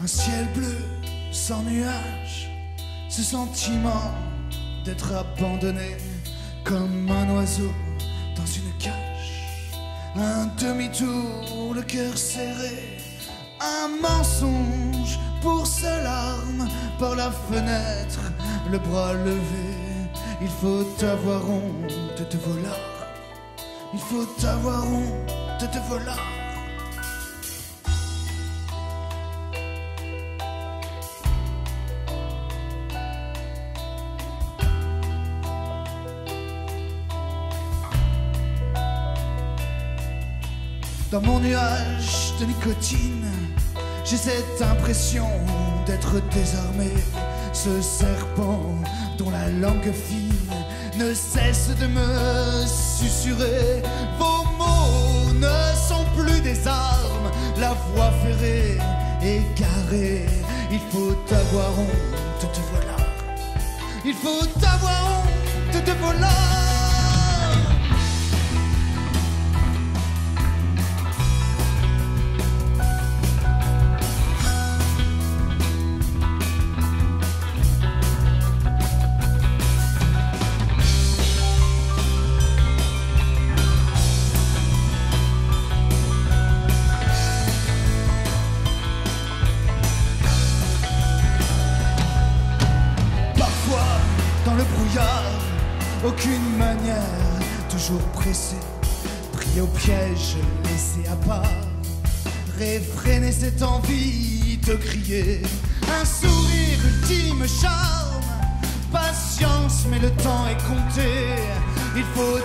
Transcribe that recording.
Un ciel bleu sans nuages, ce sentiment d'être abandonné comme un oiseau dans une cage. Un demi-tour, le cœur serré, un mensonge pour seule arme par la fenêtre, le bras levé. Il faut avoir honte de vos larmes. Il faut avoir honte de vos larmes. Dans mon nuage de nicotine, j'ai cette impression d'être désarmé. Ce serpent dont la langue fine ne cesse de me susurrer. Vos mots ne sont plus des armes, la voix ferrée, égarée. Il faut avoir honte de larmes. Il faut avoir honte de vos le brouillard, aucune manière, toujours pressé, pris au piège, laissé à part, réfréner cette envie de crier, un sourire ultime charme, patience, mais le temps est compté, il faut